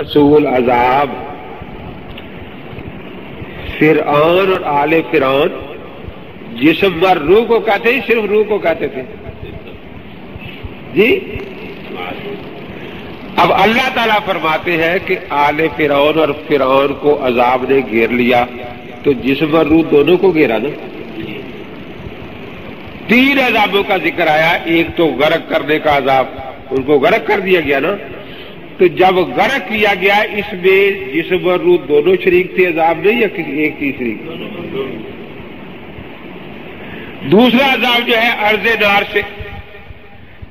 رسول عذاب فرعون اور آل فرعون، جسم پر روح کو کہتے ہیں، صرف روح کو کہتے تھے۔ جی؟ اب اللہ تعالیٰ فرماتے ہیں کہ آل فرعون اور فرعون کو عذاب نے گھیر لیا، تو جسم اور روح دونوں کو گھیرا نا۔ تین عذابوں کا ذکر آیا، ایک تو غرق کرنے کا عذاب، ان کو غرق کر دیا گیا نا۔ تو جب غرق کیا گیا اس میں جسم اور روح دونوں شریک تھے، عذاب نہیں یا کسی ایک تیسری دوسرا عذاب جو ہے ارض نار سے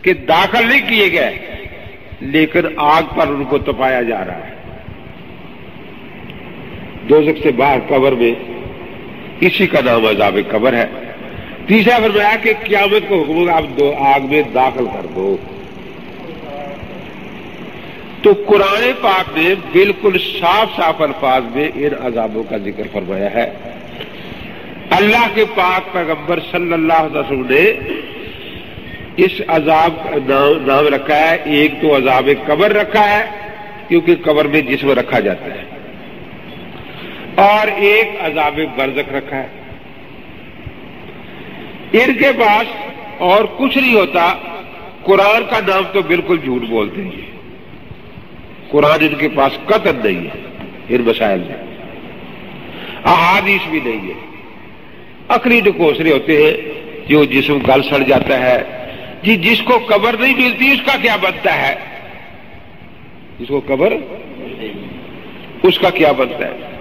کہ داخل نہیں کیے گئے، لیکن آگ پر ان کو تپایا جا رہا ہے۔ دوزک سے باہر قبر میں اسی کا نام عذاب قبر ہے۔ تیسرا فرمایا کہ قیامت کو حکم آپ دو آگ میں داخل کر دو۔ تو قرآن پاک نے بالکل صاف صاف الفاظ میں ان عذابوں کا ذکر فرمایا ہے۔ اللہ کے پاک پیغمبر صلی اللہ علیہ وسلم نے اس عذاب کا نام رکھا ہے۔ ایک تو عذاب قبر رکھا ہے، کیونکہ قبر میں جسم رکھا جاتا ہے۔ اور ایک عذاب برزخ رکھا ہے۔ ان کے پاس اور کچھ نہیں ہوتا، قرآن کا نام تو بالکل جھوٹ بولتے ہیں۔ قرآن ان کے پاس قطر نہیں ہے ان مسائل میں احادیث بھی نہیں ہے۔ اکری ڈکوسرے ہوتے ہیں، جو جسم گل سڑ جاتا ہے جی جس کو قبر نہیں ملتی، اس کا کیا بنتا ہے؟ جس کو قبر اس کا کیا بنتا ہے؟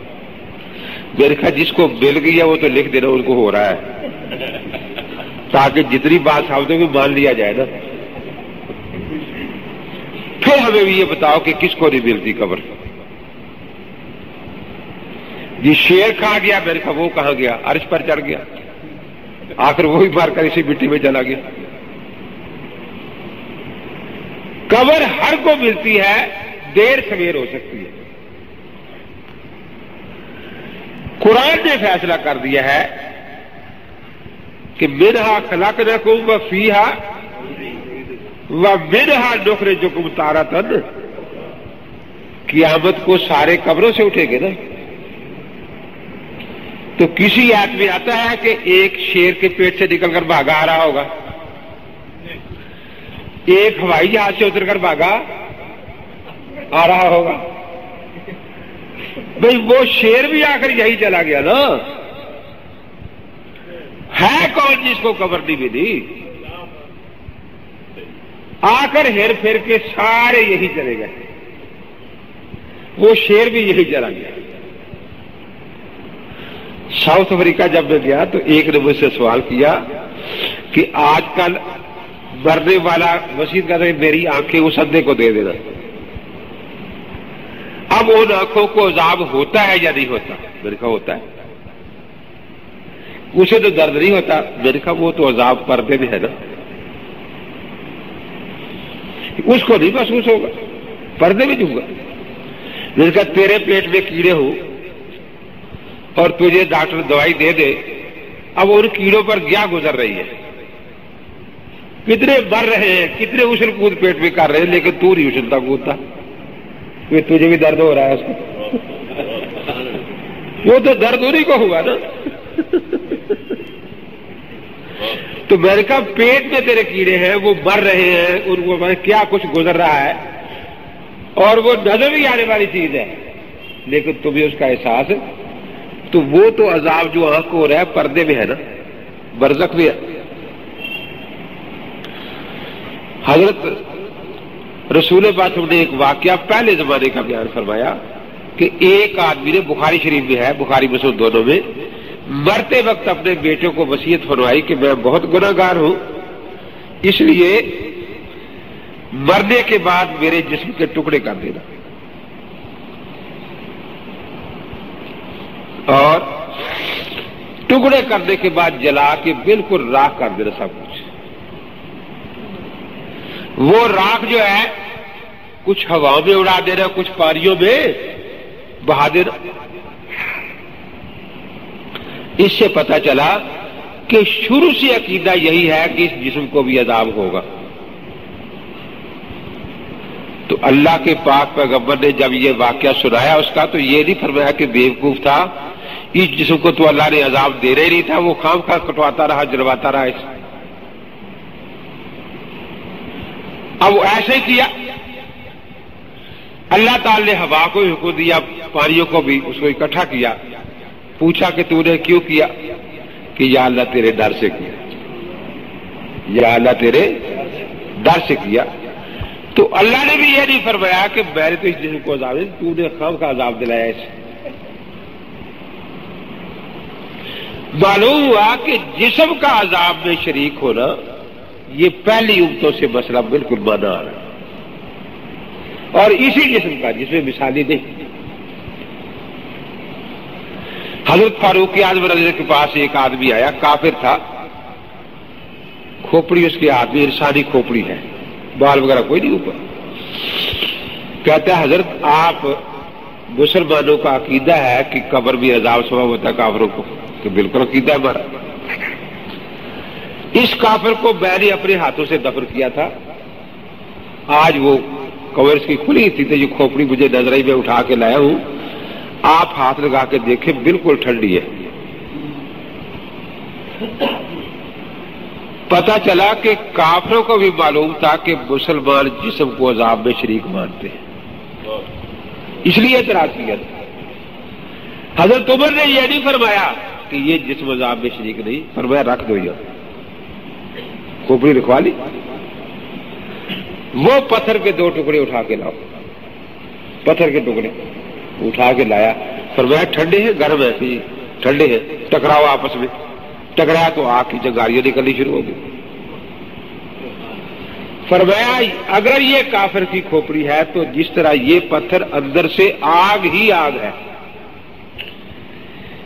میرے خیال جس کو مل گئی ہے، وہ تو لکھ دینا، ان کو ہو رہا ہے۔ تاکہ جتنی بات سامنے میں مان لیا جائے نا۔ ہمیں بھی یہ بتاؤ کہ کس کو نہیں ملتی قبر؟ جی شیر کہاں گیا، میرے کا وہ کہاں گیا، عرش پر چڑھ گیا۔ آخر وہی مار کر اسی مٹی میں چلا گیا۔ قبر ہر کو ملتی ہے، دیر سویر ہو سکتی ہے۔ قرآن نے فیصلہ کر دیا ہے کہ منہا خلق رکھوں و فیحا و منہا نخر جو کم تارا تن قیامت کو سارے قبروں سے اٹھے گے نا۔ تو کسی یاد میں آتا ہے کہ ایک شیر کے پیٹ سے نکل کر بھاگا آ رہا ہوگا۔ ایک ہوائی جہاز سے اتر کر بھاگا آ رہا ہوگا۔ بھائی وہ شیر بھی آ کر یہی چلا گیا نا۔ ہے کون جس کو قبر نہیں ملی؟ آ کر ہیر پھر کے سارے یہی چلے گئے۔ وہ شیر بھی یہی چلا گیا۔ ساؤتھ افریقہ جب میں گیا تو ایک نے مجھ سے سوال کیا کہ آج کل مرنے والا مسیح کر رہے میری آنکھیں اس ادے کو دے دینا۔ اب ان آنکھوں کو عذاب ہوتا ہے یا نہیں ہوتا؟ میرے کہا ہوتا ہے۔ اسے تو درد نہیں ہوتا۔ میرے کہا وہ تو عذاب پردے میں ہے نا۔ اس کو نہیں محسوس ہوگا۔ پردے میں دوں گا میں نے کہا، تیرے پیٹ میں کیڑے ہو اور تجھے ڈاکٹر دوائی دے دے، اب ان کیڑوں پر کیا گزر رہی ہے؟ کتنے مر رہے ہیں، کتنے اچھل کود پیٹ میں کر رہے ہیں، لیکن تو نہیں اچھلتا کودتا۔ تجھے بھی درد ہو رہا ہے اس کو۔ وہ تو درد انہیں کو ہوا نا۔ تو میں نے کہا پیٹ میں تیرے کیڑے ہیں، وہ مر رہے ہیں ان کو کیا کچھ گزر رہا ہے؟ اور وہ نظر بھی آنے والی چیز ہے۔ لیکن تمہیں اس کا احساس ہے۔ تو وہ تو عذاب جو آنکھ کو ہو رہا ہے، پردے میں ہے نا۔ برزخ میں ہے۔ حضرت رسول باتم نے ایک واقعہ پہلے زمانے کا بیان فرمایا کہ ایک آدمی نے بخاری شریف میں ہے، بخاری مسلم دونوں میں۔ مرتے وقت اپنے بیٹوں کو وسیعت فرمائی کہ میں بہت گناہ گار ہوں۔ اس لیے مرنے کے بعد میرے جسم کے ٹکڑے کر دینا۔ اور ٹکڑے کرنے کے بعد جلا کے بالکل راک کر دینا سب کچھ۔ وہ راک جو ہے، کچھ ہوا میں اڑا دینا، کچھ پاریوں میں بہا اس سے پتا چلا کہ شروع سے عقیدہ یہی ہے کہ اس جسم کو بھی عذاب ہوگا۔ تو اللہ کے پاک پیغمبر نے جب یہ واقعہ سنایا، اس کا تو یہ نہیں فرمایا کہ بیوقوف تھا۔ اس جسم کو تو اللہ نے عذاب دے رہے نہیں تھا، وہ خام خواہ کٹواتا رہا، جلواتا رہا۔ اس اب وہ ایسے ہی کیا۔ اللہ تعالی نے ہوا کو حکم دیا پانیوں کو بھی اس کو اکٹھا کیا۔ پوچھا کہ تو نے کیوں کیا؟ کہ یا اللہ تیرے ڈر سے کیا۔ یا اللہ تیرے ڈر سے کیا۔ تو اللہ نے بھی یہ نہیں فرمایا کہ میں نے تو اس جسم کو عذاب تو نے خام کا عذاب دلایا اسے معلوم ہوا کہ جسم کا عذاب میں شریک ہونا یہ پہلی امتوں سے مسئلہ بالکل مانا آ رہا اور اسی جسم کا، جس میں مثالی نہیں۔ حضرت فاروق اعظم رضی کے پاس ایک آدمی آیا، کافر تھا۔ کھوپڑی، اس کے آدمی انسانی کھوپڑی ہے۔ بال وغیرہ کوئی نہیں اوپر۔ کہتا ہے، حضرت، آپ مسلمانوں کا عقیدہ ہے کہ قبر بھی عذاب سبب ہوتا ہے کافروں کو، کہ بالکل عقیدہ ہے ہمارا۔ اس کافر کو میں نے اپنے ہاتھوں سے دفن کیا تھا۔ آج وہ کور اس کی کھلی تھی تو یہ کھوپڑی مجھے نظر میں اٹھا کے لایا ہوں۔ آپ ہاتھ لگا کے دیکھیں، بالکل ٹھنڈی ہے۔ پتا چلا کہ کافروں کو بھی معلوم تھا کہ مسلمان جسم کو عذاب میں شریک مانتے ہیں۔ اس لیے اعتراض کیا۔ تھا حضرت عمر نے یہ نہیں فرمایا کہ یہ جسم عذاب میں شریک نہیں، فرمایا رکھ دو یہ کھوپڑی رکھوا لی۔ وہ پتھر کے دو ٹکڑے اٹھا کے لاؤ۔ پتھر کے ٹکڑے۔ اٹھا کے لایا۔ فرمایا، ٹھنڈے ہیں، گرم ہے ٹھنڈے ہیں۔ ٹکراؤ آپس میں۔ ٹکرایا تو آگ کی جگاریاں نکلنی شروع ہو گئی۔ فرمایا، اگر یہ کافر کی کھوپڑی ہے تو جس طرح یہ پتھر اندر سے آگ ہی آگ ہے۔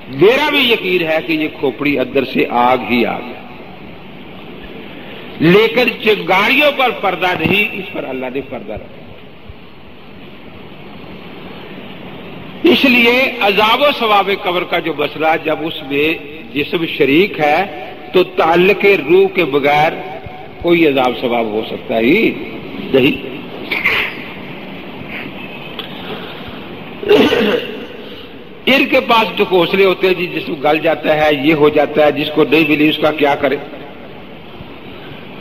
میرا بھی یقین ہے کہ یہ کھوپڑی اندر سے آگ ہی آگ ہے۔ لیکن چنگاریوں پر پردہ نہیں، اس پر اللہ نے پردہ رکھا۔ اس لیے عذاب و ثواب قبر کا جو مسئلہ جب اس میں جسم شریک ہے، تو تعلق روح کے بغیر کوئی عذاب ثواب ہو سکتا ہی نہیں۔ ان کے پاس جو کوسلے ہوتے ہیں جی جسم گل جاتا ہے، یہ ہو جاتا ہے، جس کو نہیں ملی اس کا کیا کرے؟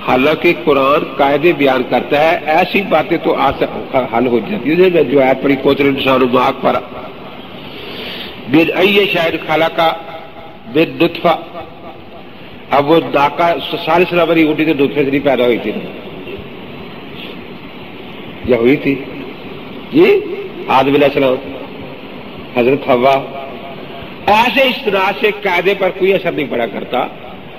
حالانکہ قرآن قاعدے بیان کرتا ہے، ایسی باتیں تو حل ہو جاتی ہے جو ہے پڑی کوتر انسان ماک پر شاید خالہ کا بے دتفا اب وہ ڈاکہ ساری سرابری اٹھی تو دوسرے سے نہیں پیدا ہوئی تھی۔ یا ہوئی تھی۔ جی آدم علیہ السلام، حضرت ہوا ایسے اس طرح سے قاعدے پر کوئی اثر نہیں پڑا کرتا۔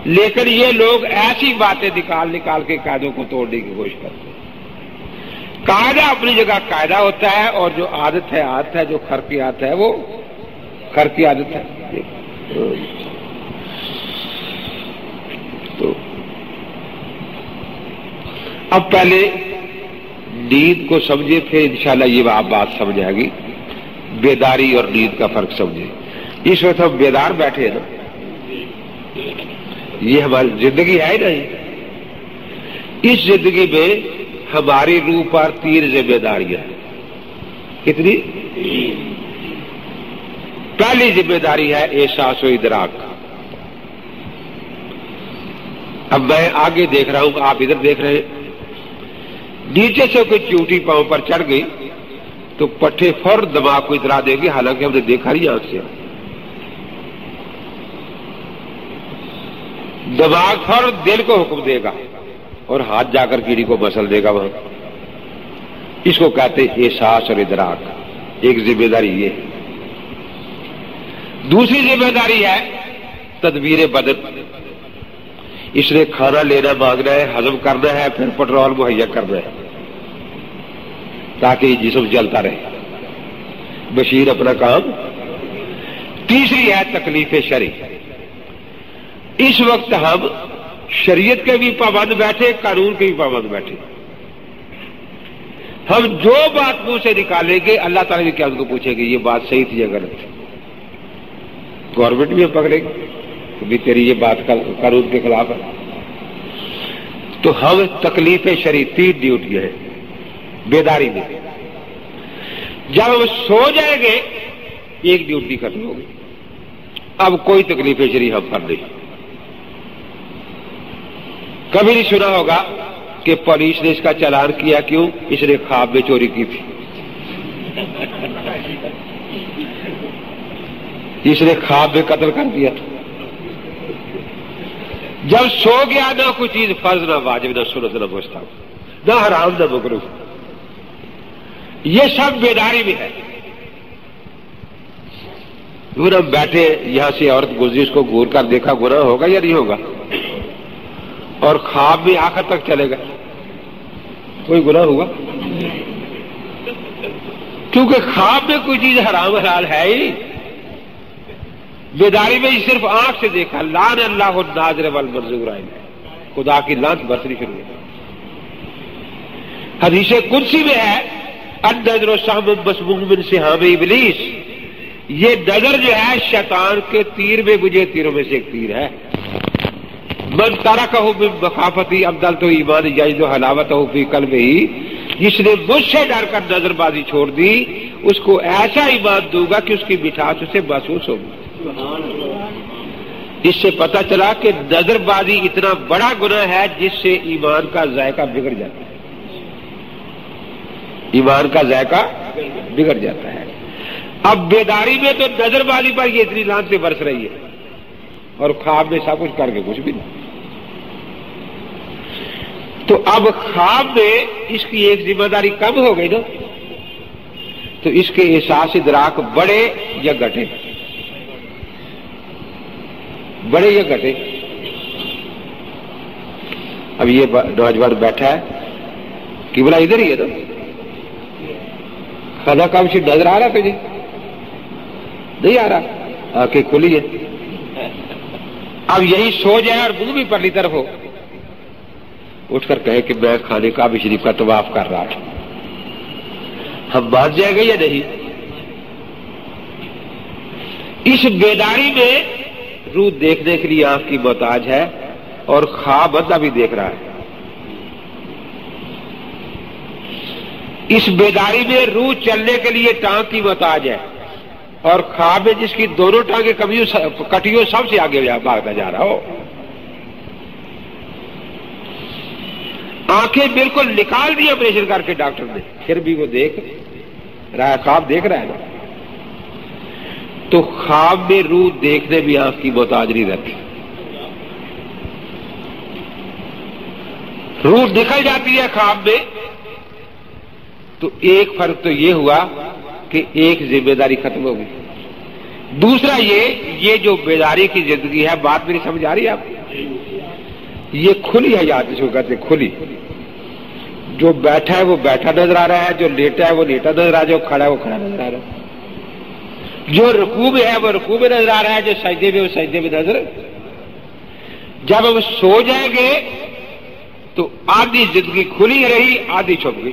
لیکن یہ لوگ ایسی باتیں نکال نکال کے قاعدوں کو توڑنے کی کوشش کرتے ہیں۔ قاعدہ اپنی جگہ قاعدہ ہوتا ہے اور جو عادت ہے عادت ہے، جو خر کی عادت ہے، وہ خر کی عادت ہے تو اب پہلے نیند کو سمجھے، پھر انشاءاللہ یہ آپ بات سمجھ آئے گی۔ بیداری اور نیند کا فرق سمجھے۔ اس وقت ہم بیدار بیٹھے نا۔ یہ ہماری زندگی ہے نہیں۔ اس زندگی میں ہماری روح پر تین ذمہ داریاں۔ کتنی؟ پہلی ذمہ داری ہے احساس و ادراک. اب میں آگے دیکھ رہا ہوں، آپ ادھر دیکھ رہے ہیں۔ نیچے سے کوئی چوٹی پاؤں پر چڑھ گئی تو پٹھے فور دماغ کو اترا دے گی، حالانکہ ہم نے دیکھا نہیں آنکھ سے۔ دماغ فور دل کو حکم دے گا اور ہاتھ جا کر کیڑی کو مسل دے گا وہاں۔ اس کو کہتے احساس اور ادراک۔ ایک ذمہ داری یہ ہے۔ دوسری ذمہ داری ہے تدبیر بدن اس نے کھانا لینا مانگنا ہے ہزم کرنا ہے، پھر پٹرول مہیا کرنا ہے۔ تاکہ جسم چلتا رہے۔ بشیر اپنا کام۔ تیسری ہے تکلیف شری اس وقت ہم شریعت کے بھی پابند بیٹھے، قانون کے بھی پابند بیٹھے۔ ہم جو بات منہ سے نکالیں گے، اللہ تعالیٰ بھی کیا ان کو پوچھے گے، یہ بات صحیح تھی یا غلط؟ تھی گورنمنٹ بھی پکڑے گی بھی تیری یہ بات قانون کے خلاف ہے۔ تو ہم تکلیف شریف تین ڈیوٹی ہے، بیداری میں۔ جب ہم سو جائیں گے، ایک ڈیوٹی ختم ہوگی۔ اب کوئی تکلیف شریف ہم پر نہیں۔ کبھی نہیں سنا ہوگا کہ پولیس نے اس کا چلان کیا کیوں؟ اس نے خواب میں چوری کی تھی۔ اس نے خواب میں قتل کر دیا تھا۔ جب سو گیا نہ کوئی چیز فرض نہ واجب نہ سنت نہ پوچھتا نہ حرام نہ بکرو یہ سب بیداری میں ہے۔ ہم بیٹھے یہاں سے عورت گزری، اس کو گور کر دیکھا گنا ہوگا یا نہیں ہوگا؟ اور خواب بھی آخر تک چلے گا کوئی گنا ہوا کیونکہ خواب میں کوئی چیز حرام حلال ہے ہی بیداری میں صرف آنکھ سے دیکھا لان اللہ ناظر منظور خدا کی لانچ برسنی شروع ہوئی حدیث کرسی میں ہے، اندر و شام بسمن سے ہاں ابلیس۔ یہ نظر جو ہے، شیطان کے تیر میں، مجھے تیروں میں سے ایک تیر ہے۔ من تارا کہو بخافتی ابدل تو ایمان جائز و حلاوت ہو فی کل میں ہی جس نے مجھ سے ڈر کر نظر بازی چھوڑ دی، اس کو ایسا ایمان دوں گا کہ اس کی مٹھاس اسے محسوس ہوگی اس سے پتا چلا کہ نظر بازی اتنا بڑا گناہ ہے جس سے ایمان کا ذائقہ بگڑ جاتا ہے۔ ایمان کا ذائقہ بگڑ جاتا ہے۔ اب بیداری میں تو نظر بازی پر یہ اتنی لان سے برس رہی ہے۔ اور خواب میں سب کچھ کر کے کچھ بھی نہیں۔ تو اب خواب میں اس کی ایک ذمہ داری کم ہو گئی نا۔ تو اس کے احساس ادراک بڑے یا گٹے بڑے یا گٹے اب یہ نوجوان بیٹھا ہے۔ کہ بولا ادھر ہی ہے تو۔ خدا کام سے نظر آ رہا تجھے۔ نہیں آ رہا۔ آ کے کھلی ہے اب یہی سو جائے اور منہ بھی پرلی طرف ہو۔ اٹھ کر کہے کہ میں کھانے کا بھی شریف کا طواف کر رہا تھا۔ ہم بات جائیں گے یا نہیں؟ اس بیداری میں روح دیکھنے کے لیے آنکھ کی محتاج ہے اور خواب بندہ بھی دیکھ رہا ہے۔ اس بیداری میں روح چلنے کے لیے ٹانگ کی محتاج ہے اور خواب میں جس کی دونوں ٹانگیں کمیوں کٹیوں سب سے آگے بھاگتا جا رہا ہو۔ آنکھیں بالکل نکال دی آپریشن کر کے ڈاکٹر نے۔ پھر بھی وہ دیکھ رہا ہے خواب دیکھ رہا ہے۔ نا تو خواب میں روح دیکھنے بھی آنکھ کی محتاج رہتی۔ روح نکل جاتی ہے خواب میں۔ تو ایک فرق تو یہ ہوا کہ ایک ذمہ داری ختم ہو گئی۔ دوسرا یہ یہ جو بیداری کی زندگی ہے، بات میری سمجھ آ رہی ہے آپ یہ کھلی ہے، یاد اس کو کہتے کھلی۔ جو بیٹھا ہے، وہ بیٹھا نظر آ رہا ہے، جو لیٹا ہے، وہ لیٹا نظر آ رہا ہے، جو کھڑا ہے، وہ کھڑا نظر آ رہا ہے۔ جو رقو میں ہے وہ رقو میں نظر آ رہا ہے، جو سجدے میں وہ سجدے میں نظر۔ جب ہم سو جائیں گے تو آدھی زندگی کھلی رہی، آدھی چھپ گئی۔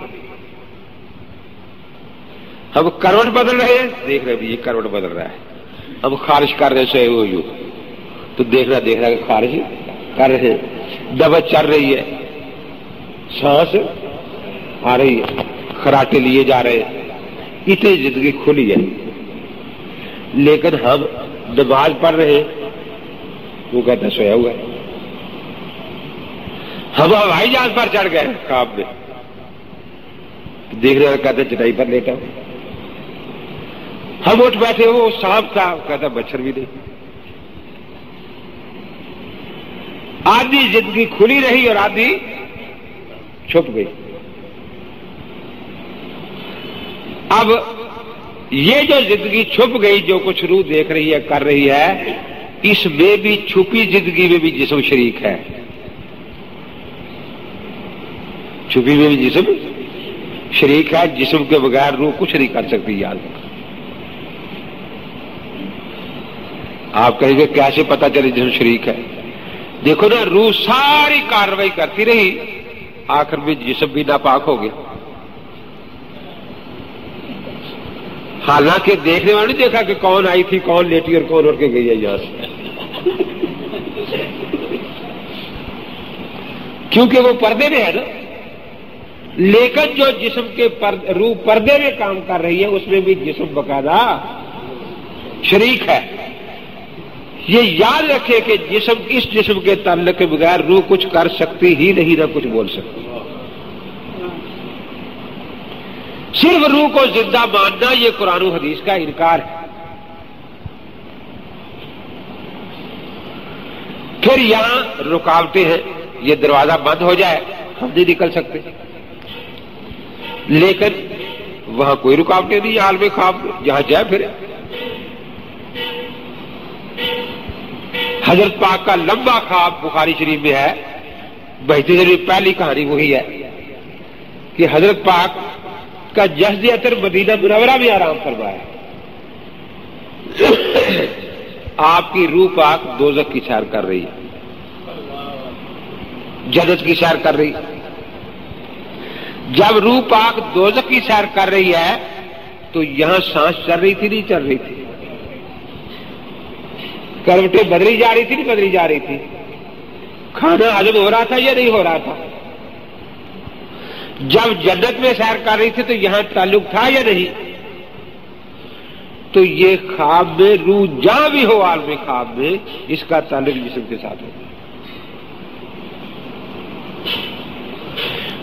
ہم کروٹ بدل رہے ہیں، دیکھ رہے یہ کروٹ بدل رہا ہے۔ ہم خارش کر رہے سو یوں تو دیکھ رہا دیکھ رہا کہ خارش کر رہے دبا چل رہی ہے۔ سانس آ رہی ہے، خراٹے لیے جا رہے اتنی زندگی کھلی ہے۔ لیکن ہم نماز پڑھ رہے۔ وہ کہتا سویا ہوا ہے۔ ہم ہوائی جہاز پر چڑھ گئے خواب میں۔ دیکھ رہے کہتے چٹائی پر لیٹا ہوں۔ ہم اٹھ بیٹھے وہ سانپ تھا کہتا مچھر بھی نہیں آدھی زندگی کھلی رہی اور آدھی چھپ گئی۔ اب یہ جو زندگی چھپ گئی، جو کچھ روح دیکھ رہی ہے، کر رہی ہے، اس میں بھی چھپی زندگی میں بھی جسم شریک ہے۔ چھپی میں بھی جسم شریک ہے، جسم کے بغیر روح کچھ نہیں کر سکتی، یاد آپ کہیں گے، کیسے پتا چلے جسم شریک ہے؟ دیکھو نا، روح ساری کاروائی کرتی رہی، آخر میں جسم بھی ناپاک ہو گیا۔ حالانکہ دیکھنے والے دیکھا کہ کون آئی تھی، کون لیٹی اور کون اڑ کے گئی ہے یہاں سے کیونکہ وہ پردے میں ہے نا۔ لیکن جو جسم کے روح پردے میں کام کر رہی ہے، اس میں بھی جسم باقاعدہ شریک ہے۔ یہ یاد رکھے کہ جسم اس جسم کے تعلق کے بغیر روح کچھ کر سکتی ہی نہیں، نہ کچھ بول سکتی۔ صرف روح کو زندہ ماننا یہ قرآن و حدیث کا انکار ہے۔ پھر یہاں رکاوٹیں ہیں، یہ دروازہ بند ہو جائے، ہم نہیں نکل سکتے۔ لیکن وہاں کوئی رکاوٹیں نہیں حال میں خواب جہاں جائے پھر۔ حضرت پاک کا لمبا خواب بخاری شریف میں ہے۔ بہتی شریف پہلی کہانی وہی ہے کہ حضرت پاک کا جہد اطر مدینہ منورہ میں آرام فرمایا۔ آپ کی روح پاک دوزک کی سیر کر رہی ہے۔ جدت کی سیر کر رہی جب روح پاک دوزک کی سیر کر رہی ہے، تو یہاں سانس چل رہی تھی، نہیں چل رہی تھی۔ کروٹیں بدلی جا رہی تھی، نہیں بدلی جا رہی تھی۔ کھانا ہزم ہو رہا تھا یا نہیں ہو رہا تھا؟ جب جنت میں سیر کر رہی تھی تو یہاں تعلق تھا یا نہیں؟ تو یہ خواب میں روح جہاں بھی ہو، عالم خواب میں اس کا تعلق جسم کے ساتھ ہوگا۔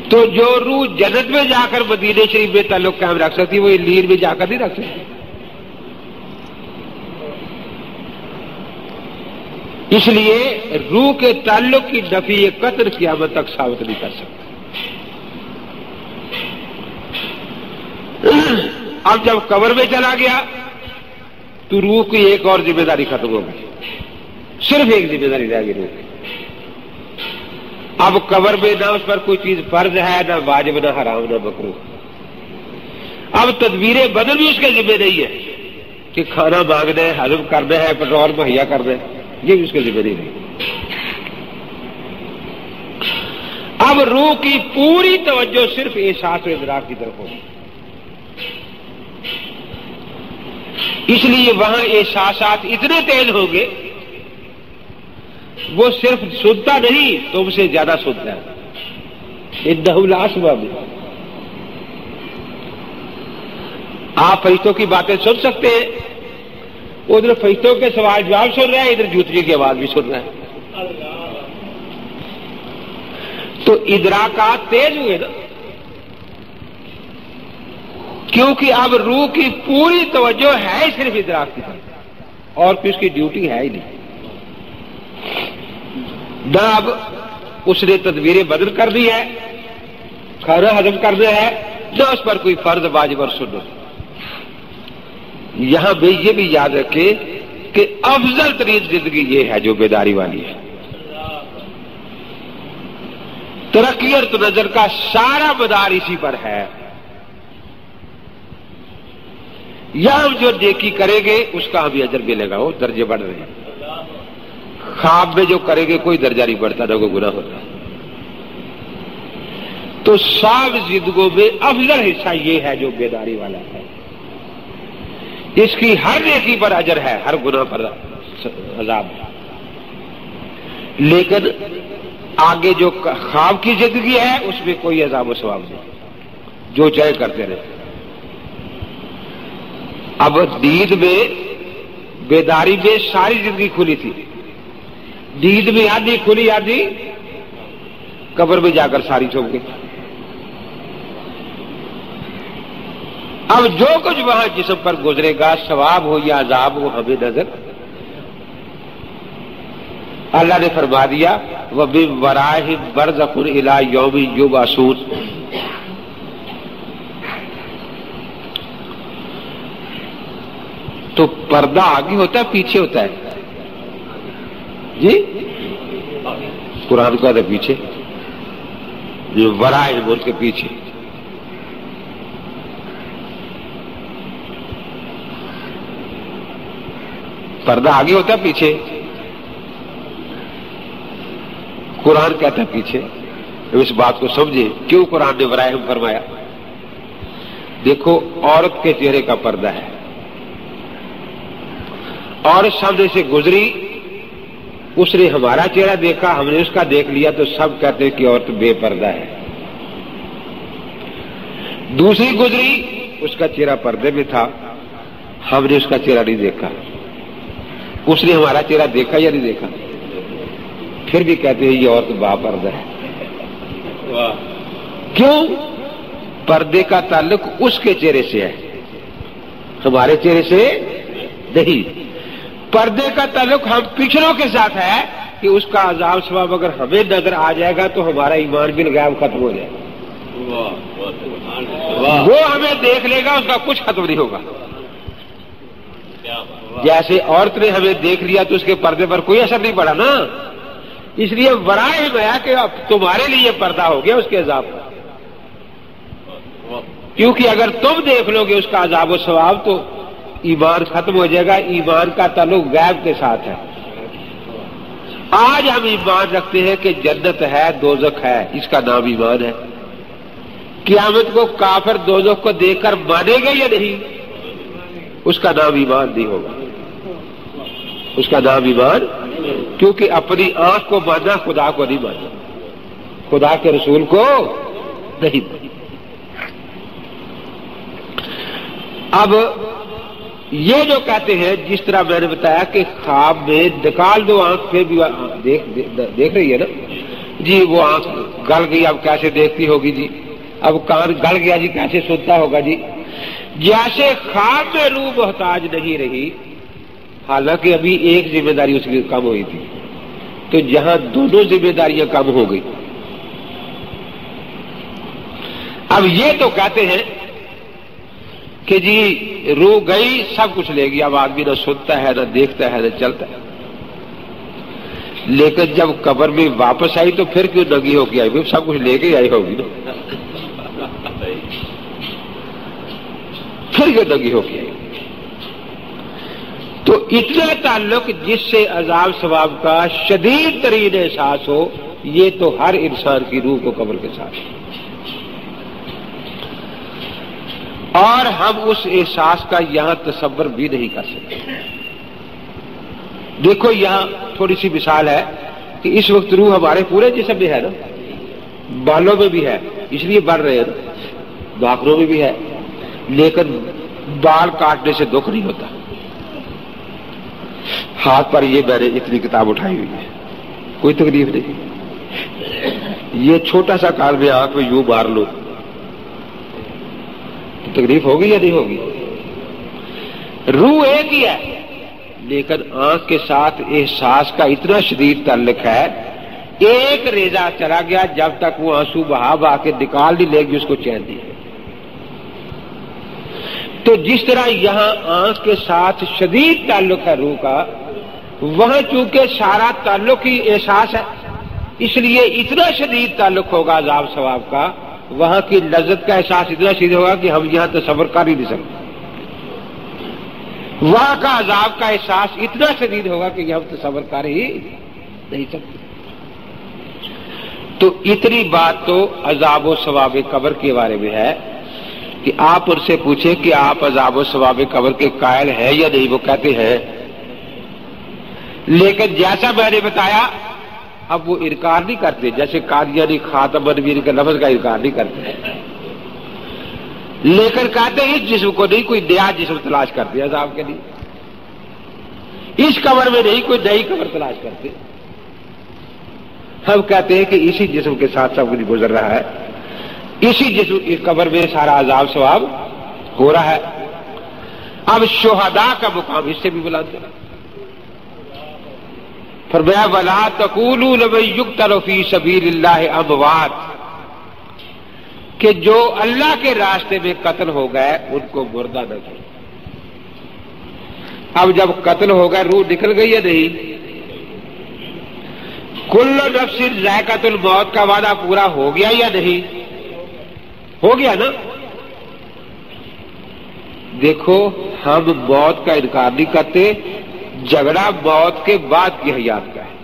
تو جو روح جنت میں جا کر مدینہ شریف میں تعلق قائم رکھ سکتی، وہ لیر میں جا کر نہیں رکھ سکتی۔ اس لیے روح کے تعلق کی نفی قطر قیامت تک ثابت نہیں کر سکتے اب جب قبر میں چلا گیا تو روح کی ایک اور ذمہ داری ختم ہو گئی۔ صرف ایک ذمہ داری رہ گئی روح کی۔ اب قبر میں نہ اس پر کوئی چیز فرض ہے، نہ واجب، نہ حرام، نہ بکرو اب تدبیریں بدل بھی اس کے ذمہ نہیں ہے کہ کھانا مانگنا ہے ہزم کرنا ہے پٹرول مہیا کرنا ہے یہ بھی اس کے ذمہ نہیں اب روح کی پوری توجہ صرف احساس و ادراک کی طرف ہوگی اس لیے وہاں احساسات اتنے تیز ہوں گے وہ صرف سنتا نہیں تم سے زیادہ سنتا ہے۔ دہلاسما میں آپ فرشتوں کی باتیں سن سکتے ہیں ادھر فرشتوں کے سوال جواب سن رہے ہیں، ادھر جوتری کی آواز بھی سن رہے ہیں۔ تو ادراکات تیز ہوئے نا۔ کیونکہ اب روح کی پوری توجہ ہے صرف ادراک کی طرف۔ اور پھر اس کی ڈیوٹی ہے ہی نہیں۔ نہ اب اس نے تدبیریں بدل کر دی ہے کھانا ہزم کرنا ہے، نہ اس پر کوئی فرض، واجب اور سن یہاں بھی یہ بھی یاد رکھے کہ افضل ترین زندگی یہ ہے جو بیداری والی ہے۔ ترقی اور نظر کا سارا مدار اسی پر ہے۔ یا جو نیکی کریں گے، اس کا ہمیں اجر ملے گا، وہ درجے بڑھ رہے ہیں۔ خواب میں جو کریں گے، کوئی درجہ نہیں بڑھتا نہ کوئی گناہ ہوتا تو سب زندگوں میں افضل حصہ یہ ہے جو بیداری والا ہے۔ اس کی ہر نیکی پر اجر ہے، ہر گناہ پر عذاب ہے۔ لیکن آگے جو خواب کی زندگی ہے، اس میں کوئی عذاب و ثواب نہیں۔ جو چاہے کرتے رہے۔ اب دید میں بیداری میں ساری زندگی کھلی تھی۔ دید میں آدھی کھلی، آدھی قبر میں جا کر ساری چوک گئی۔ اب جو کچھ وہاں جسم پر گزرے گا، ثواب ہو یا عذاب ہو، ہمیں نظر۔ اللہ نے فرما دیا وہ بے وراہ برز الا یوم یو باسوس تو پردہ آگے ہوتا ہے، پیچھے ہوتا ہے۔ جی؟ قرآن کا تھا پیچھے۔ جو ورا بول کے پیچھے۔ پردہ آگے ہوتا ہے، پیچھے۔ قرآن کہتا ہے پیچھے۔ اس بات کو سمجھے، کیوں قرآن نے ورائے فرمایا؟ دیکھو، عورت کے چہرے کا پردہ ہے۔ اور سامنے سے گزری۔ اس نے ہمارا چہرہ دیکھا ہم نے اس کا دیکھ لیا تو سب کہتے ہیں کہ عورت بے پردہ ہے۔ دوسری گزری اس کا چہرہ پردے میں تھا ہم نے اس کا چہرہ نہیں دیکھا۔ اس نے ہمارا چہرہ دیکھا یا نہیں دیکھا؟ پھر بھی کہتے ہیں یہ عورت با پردہ ہے۔ کیوں؟ پردے کا تعلق اس کے چہرے سے ہے۔ ہمارے چہرے سے نہیں۔ پردے کا تعلق ہم پچھڑوں کے ساتھ ہے کہ اس کا عذاب سباب اگر ہمیں نظر آ جائے گا تو ہمارا ایمان بھی لگایا ختم ہو جائے گا۔ وہ ہمیں دیکھ لے گا، اس کا کچھ ختم نہیں ہوگا۔ جیسے عورت نے ہمیں دیکھ لیا تو اس کے پردے پر کوئی اثر نہیں پڑا نا۔ اس لیے برائے گیا کہ اب تمہارے لیے پردہ ہو گیا اس کے عذاب کا کیونکہ اگر تم دیکھ لو گے اس کا عذاب و ثواب تو ایمان ختم ہو جائے گا ایمان کا تعلق غیب کے ساتھ ہے۔ آج ہم ایمان رکھتے ہیں کہ جنت ہے، دوزخ ہے، اس کا نام ایمان ہے۔ قیامت کو کافر دوزخ کو دیکھ کر مانے گا یا نہیں؟ اس کا نام ایمان نہیں ہوگا۔ اس کا نام ایمان، کیونکہ اپنی آنکھ کو مانا خدا کو نہیں مانا خدا کے رسول کو نہیں مانا اب یہ جو کہتے ہیں، جس طرح میں نے بتایا کہ خواب میں نکال دو آنکھ پہ بھی دیکھ دیکھ رہی ہے نا؟ جی وہ آنکھ گل گئی، اب کیسے دیکھتی ہوگی جی؟ اب کان گل گیا جی کیسے سنتا ہوگا جی؟ جیسے خواب میں روح محتاج نہیں رہی، حالانکہ ابھی ایک ذمہ داری اس کی کم ہوئی تھی۔ تو جہاں دونوں ذمہ داریاں کم ہو گئی۔ اب یہ تو کہتے ہیں کہ جی رو گئی، سب کچھ لے گی اب آدمی نہ سنتا ہے، نہ دیکھتا ہے، نہ چلتا ہے۔ لیکن جب قبر میں واپس آئی تو پھر کیوں نگی ہو کے آئی؟ سب کچھ لے کے آئی ہوگی نا۔ پھر کیوں نگی ہو کے آئی؟ تو اتنا تعلق جس سے عذاب ثواب کا شدید ترین احساس ہو، یہ تو ہر انسان کی روح کو قبر کے ساتھ۔ اور ہم اس احساس کا یہاں تصور بھی نہیں کر سکتے۔ دیکھو یہاں تھوڑی سی مثال ہے کہ اس وقت روح ہمارے پورے جسم میں ہے نا۔ بالوں میں بھی ہے، اس لیے بڑھ رہے ہیں۔ نا میں بھی ہے۔ لیکن بال کاٹنے سے دکھ نہیں ہوتا۔ ہاتھ پر یہ میں نے اتنی کتاب اٹھائی ہوئی ہے۔ کوئی تکلیف نہیں۔ یہ چھوٹا سا کال میں آنکھ میں یوں مار لو تو تکلیف ہوگی یا نہیں ہوگی روح ایک ہی ہے، لیکن آنکھ کے ساتھ احساس کا اتنا شدید تعلق ہے، ایک ریزا چلا گیا جب تک وہ آنسو بہا بہا کے نکال نہیں لے گی، اس کو چین دی۔ تو جس طرح یہاں آنکھ کے ساتھ شدید تعلق ہے روح کا، وہاں چونکہ سارا تعلق ہی احساس ہے، اس لیے اتنا شدید تعلق ہوگا عذاب ثواب کا۔ وہاں کی لذت کا احساس اتنا شدید ہوگا کہ ہم یہاں تصور کر ہی نہیں سکتے۔ وہاں کا عذاب کا احساس اتنا شدید ہوگا کہ ہم تصور کر ہی نہیں سکتے۔ تو اتنی بات تو عذاب و ثواب قبر کے بارے میں ہے کہ آپ ان سے پوچھیں کہ آپ عذاب و ثواب قبر کے قائل ہیں یا نہیں، وہ کہتے ہیں۔ لیکن جیسا میں نے بتایا اب وہ انکار نہیں کرتے، جیسے قادیانی خاتم انویر کے لفظ کا انکار نہیں کرتے۔ لیکن کہتے ہیں اس جسم کو نہیں، کوئی نیا جسم تلاش کرتے عذاب کے لیے۔ اس قبر میں نہیں، کوئی نئی قبر تلاش کرتے۔ ہم کہتے ہیں کہ اسی جسم کے ساتھ سب کچھ گزر رہا ہے۔ اسی جسم اس قبر میں سارا عذاب ثواب ہو رہا ہے۔ اب شہداء کا مقام اس سے بھی بلند کرا فرمایا، ولا تقولوا لمن يقتل في سبيل الله اموات کہ جو اللہ کے راستے میں قتل ہو گئے، ان کو مردہ نہ کرو۔ اب جب قتل ہو گئے، روح نکل گئی ہے نہیں؟ کل نفس ذائقت الموت کا وعدہ پورا ہو گیا یا نہیں؟ ہو گیا نا؟ دیکھو، ہم موت کا انکار نہیں کرتے۔ جھگڑا موت کے بعد کی حیات کا ہے۔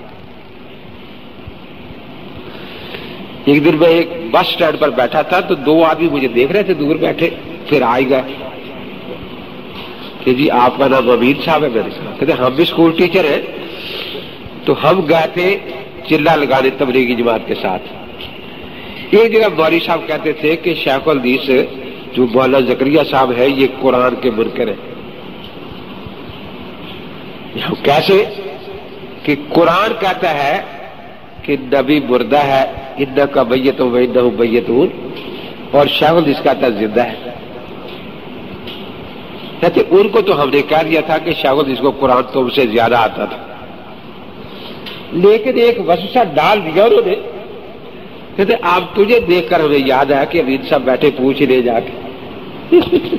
ایک دن میں ایک بس اسٹینڈ پر بیٹھا تھا تو دو آدمی مجھے دیکھ رہے تھے، دور بیٹھے، پھر آئے گئے کہ جی آپ کا نام امید صاحب ہے میرے ساتھ کہتے ہم بھی اسکول ٹیچر ہیں۔ تو ہم گئے تھے چلا لگانے تبلیغی جماعت کے ساتھ۔ ایک جگہ بوری صاحب کہتے تھے کہ شیخ الدیس جو مولانا زکریہ صاحب ہے یہ قرآن کے منکر ہیں۔ کیسے؟ کہ قرآن کہتا ہے کہ نبی مردہ ہے ان کا بیت و بیت اور شاول اس کا تھا زندہ ہے۔ کہتے ان کو تو ہم نے کہہ دیا تھا کہ شاول اس کو قرآن تم سے زیادہ آتا تھا۔ لیکن ایک وسوسہ ڈال دیا انہوں نے، کہتے آپ تجھے دیکھ کر ہمیں یاد آیا کہ ابھی سب بیٹھے پوچھ لے جا کے۔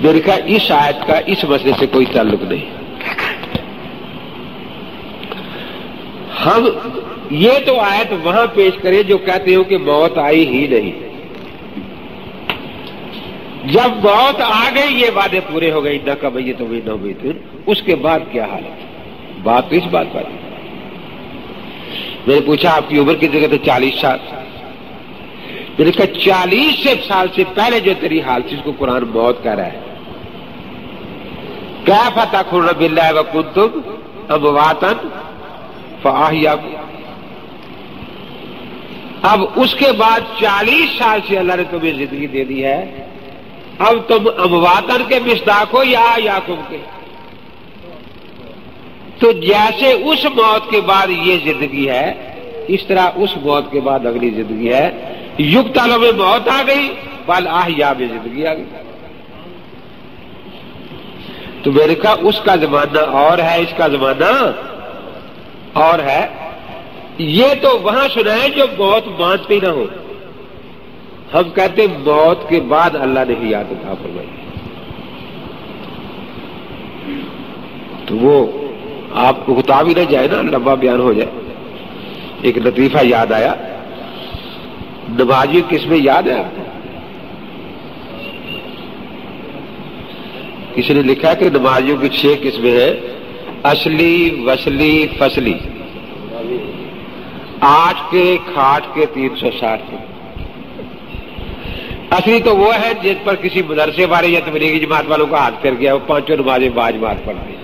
میرے کہا اس آیت کا، اس مسئلے سے کوئی تعلق نہیں۔ ہم یہ تو آیت وہاں پیش کریں جو کہتے ہو کہ موت آئی ہی نہیں۔ جب موت آ گئی، یہ وعدے پورے ہو گئے نہ کبھی تو نہ ہوئی تھی اس کے بعد کیا حالت بات تو اس بات پر میں نے پوچھا، آپ کی عمر کی جگہ تو چالیس سال۔ میں نے کہا، چالیس سے سال سے پہلے جو تیری حال تھی، اس کو قرآن موت کہہ رہا ہے۔ کیا فتح خور رب اللہ وکن تم اب واتن فاہیا اب اس کے بعد چالیس سال سے اللہ نے تمہیں زندگی دے دی ہے. اب تم امواتن کے مستاق ہو یا یاقوب کے؟ تو جیسے اس موت کے بعد یہ زندگی ہے، اس طرح اس موت کے بعد اگلی زندگی ہے. یگ تالوں میں موت آ گئی، بل آہ یا میں زندگی آ گئی۔ تو میرے کہا اس کا زمانہ اور ہے اس کا زمانہ اور ہے۔ یہ تو وہاں سنا ہے جو موت مانتے نہ ہو۔ ہم کہتے موت کے بعد اللہ نے ہی یاد تھا فرمائی۔ تو وہ آپ کو کتاب ہی نہ جائے نا، لمبا بیان ہو جائے۔ ایک لطیفہ یاد آیا۔ نمازی کس میں یاد ہے آپ کو؟ کسی نے لکھا کہ نمازیوں کی چھ قسمیں ہیں۔ اصلی وسلی فصلی۔ آٹھ کے، کھاٹ کے، تین سو ساٹھ کے۔ اصلی تو وہ ہے جس پر کسی مدرسے والے یا تبلیغی جماعت والوں کا ہاتھ پھر گیا، وہ پانچوں نمازیں باج مار پڑتی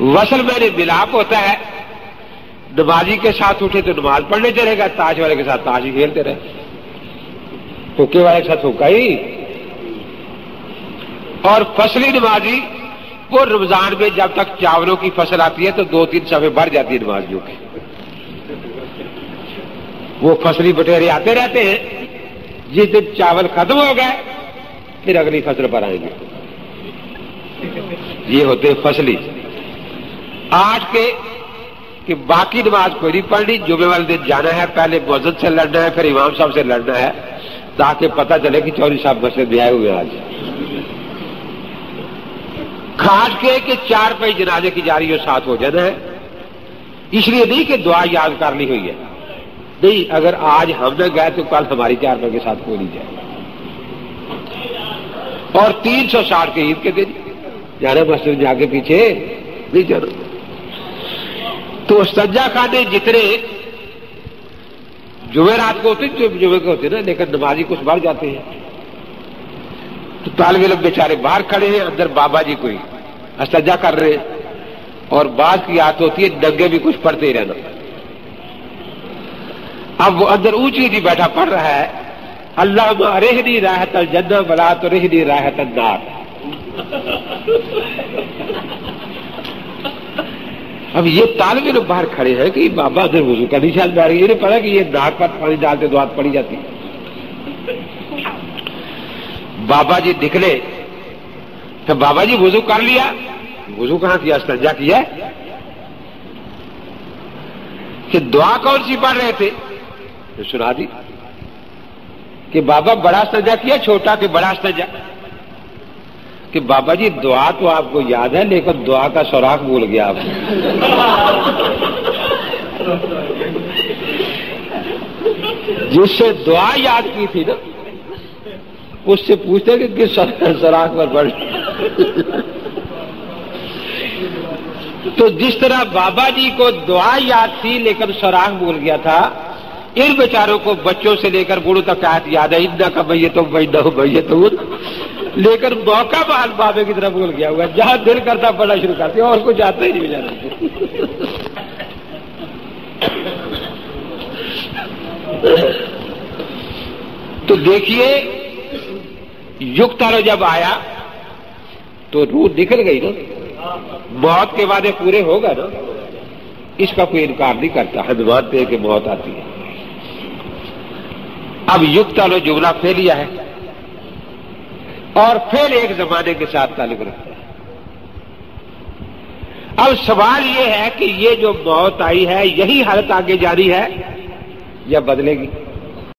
وصل میں نے ملاپ ہوتا ہے۔ نمازی کے ساتھ اٹھے تو نماز پڑھنے چلے گا، تاج والے کے ساتھ تاج ہی کھیلتے رہے۔ ہوکے والے کے ساتھ ہوکا ہی۔ اور فصلی نمازی وہ رمضان میں جب تک چاولوں کی فصل آتی ہے تو دو تین سفے بڑھ جاتی ہے نمازیوں کی۔ وہ فصلی بٹیرے آتے رہتے ہیں۔ جس دن چاول ختم ہو گئے، پھر اگلی فصل پر آئیں گے۔ یہ ہوتے فصلی آٹھ کے کہ باقی نماز کوئی نہیں پڑھنی جمعے والے دن جانا ہے، پہلے مسجد سے لڑنا ہے، پھر امام صاحب سے لڑنا ہے، تاکہ پتہ چلے کہ چوری صاحب مسجد میں آئے ہوئے آج۔ کھاٹ کے کہ چار پہ جنازے کی جاری ہو ساتھ ہو جانا ہے۔ اس لیے نہیں کہ دعا یاد کرنی ہوئی ہے۔ نہیں، اگر آج ہم نہ گئے تو کل ہماری چار پہ کے ساتھ کوئی نہیں جائے۔ اور تین سو ساٹھ کے عید کے دن۔ جانا مسجد جا کے پیچھے۔ نہیں جانا۔ تو سجا خانے جتنے جمعرات کو ہوتے جمعے کے ہوتے نا، لیکن نمازی کچھ بڑھ جاتے ہیں۔ تو طالب علم بیچارے باہر کھڑے ہیں، اندر بابا جی کوئی استجا کر رہے اور بعض کی یاد ہوتی ہے، ڈنگے بھی کچھ پڑھتے ہی رہنا اب وہ اندر اونچی نہیں بیٹھا پڑھ رہا ہے۔ اللہ رہ نہیں راحت الجنہ بلا تو رہ نہیں راحت النار۔ اب یہ طالب علم باہر کھڑے ہیں کہ بابا ادھر وضو کرنی شاید بیٹھ یہ نہیں پڑا کہ یہ ناک پر پانی ڈالتے دعات پڑی جاتی۔ بابا جی نکلے تو بابا جی وضو کر لیا۔ وضو کہاں کیا؟ استنجا کیا؟ کہ دعا کون سی پڑھ رہے تھے؟ سنا دی کہ بابا بڑا استنجا کیا، چھوٹا کہ بڑا استنجا کہ بابا جی دعا تو آپ کو یاد ہے، لیکن دعا کا سوراخ بھول گیا آپ۔ جس سے دعا یاد کی تھی نا اس سے پوچھتے کہ کس سوراخ پر بڑھ تو جس طرح بابا جی کو دعا یاد تھی، لیکن سوراخ بھول گیا تھا، ان بیچاروں کو بچوں سے لے کر بوڑھوں تک آیت یاد ہے اتنا کا بھائی تو بھائی نہ بھائی تو لیکن موقع بال بابے کی طرف بول گیا ہوا جہاں دل کرتا پڑھنا شروع کرتے اور کچھ آتا ہی نہیں بیچارا تو دیکھیے یگ تالو جب آیا، تو روح نکل گئی نا۔ موت کے وعدے پورے ہو گئے نا۔ اس کا کوئی انکار نہیں کرتا۔ حدوان پہ کہ موت آتی ہے۔ اب یگ تالو جملہ پھیل لیا ہے۔ اور پھر ایک زمانے کے ساتھ تعلق رکھتا ہے۔ اب سوال یہ ہے کہ یہ جو موت آئی ہے، یہی حالت آگے جاری ہے یا بدلے گی؟